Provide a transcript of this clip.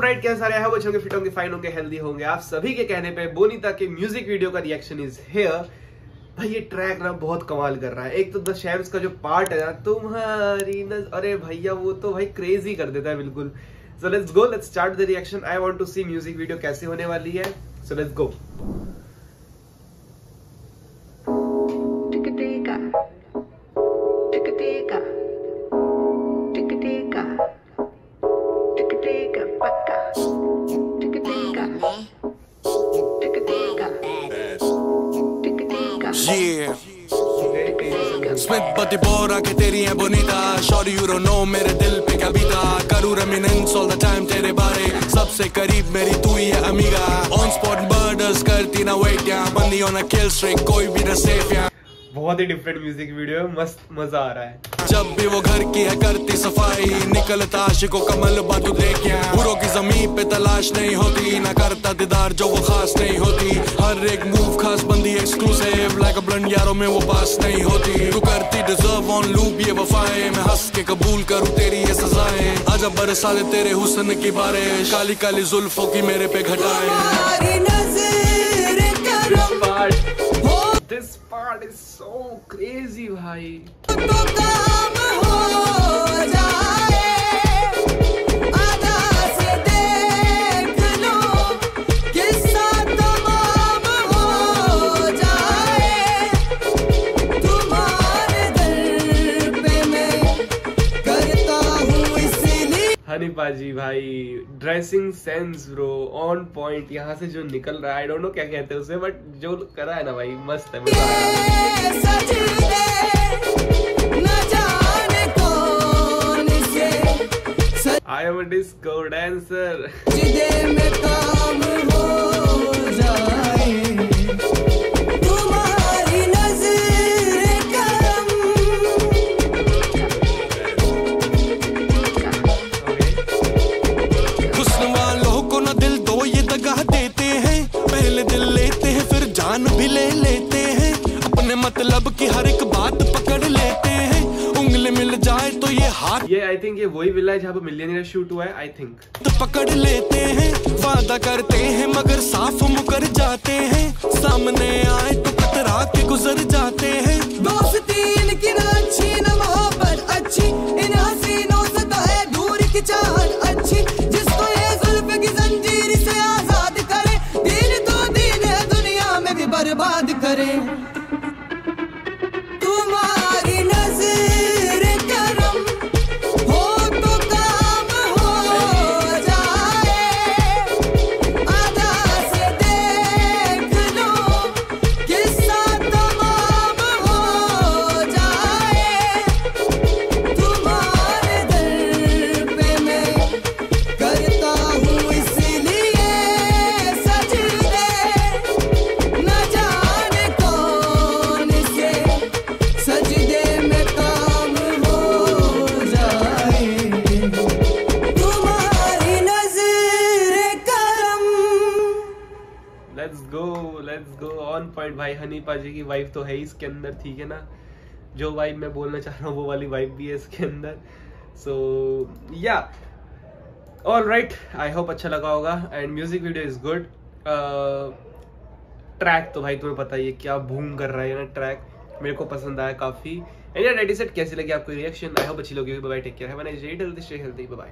Right क्या सारे है? बच्चों के फिट होंगे फाइन होंगे हेल्दी होंगे। आप सभी के कहने पे बोनीता के म्यूज़िक वीडियो का रिएक्शन इज़ हेयर भाई, ये ट्रैक ना बहुत कमाल कर रहा है। एक तो द शैम्स का जो पार्ट है ना, तुम्हारी न अरे भैया, वो तो भाई क्रेजी कर देता है बिल्कुल। So let's go let's start the reaction I want to see music video कैसे होने वाली है। सो लेट्स गो स्मिथ बत्ती बोरा के तेरी है Bonita sorry you don't know मेरे दिल पे क्या बीता करूँ रेमिनेंस ऑल द टाइम तेरे बारे सबसे करीब मेरी तू ही है अमीगा ऑन स्पॉट मर्डर्स करती ना वेट या बंदी ऑन अ किल स्ट्रिक कोई भी ना सेफ़ या बहुत ही डिफरेंट म्यूज़िक वीडियो है मस्त मज़ा आ रहा है। जब भी वो घर की है करती सफ़ाई निकलता आशिको कमल बातू देख ज़मीन पे तलाश नहीं होती ना करता दीदार जो वो खास नहीं होती। हर एक मूव खास बंदी एक्सक्लूसिव लाइक अ ब्लंड यारों में वो पास नहीं होती। तू करती डिजर्व ऑन लूप ये वफाएँ। मैं हंस के कबूल करूँ तेरी ये सजाएँ। आजा बरसा दे तेरे हुस्न की बारिश। काली काली जुल्फों की मेरे पे घटाएँ। This part is so crazy भाई। हनी पाजी भाई। Dressing sense bro on point यहाँ से जो निकल रहा है आई डोंट नो क्या कहते हैं उसे बट जो करा है ना भाई, मस्त है आई एम डिस्को डांसर अपने मतलब की हर एक बात पकड़ लेते हैं। उंगली मिल जाए तो ये हाथ ये आई थिंक ये वही विला है जहाँ पे मिलियनियर शूट हुआ है आई थिंक तो पकड़ लेते हैं। वादा करते हैं मगर साफ़ मुकर जाते हैं। सामने आए तो कतरा के गुजर जाते हैं। दोस्ती इनकी न अच्छी न मोहब्बत अच्छी। इन हसीनों से तो है दूर की चाहत अच्छी। जिसको ये जुल्फ की जंजीर से आज़ाद करे दीन तो दीन है दुनिया में भी बर्बाद करे। लेट्स गो ऑन पॉइंट भाई हनी पाजी की वाइफ तो है ही इसके अंदर, ठीक है ना? जो वाइब मैं बोलना चाह रहा हूँ, वो वाली वाइब भी है इसके अंदर। सो या ऑल राइट आई होप अच्छा लगा होगा and music video is good track तो भाई तुम्हें पता ही है, क्या बूम कर रहा है ना ट्रैक मेरे को पसंद आया काफ़ी। एंड रेडी सेट कैसी लगी आपको रिएक्शन आई होप अच्छी लगी bye take care have a nice day stay healthy bye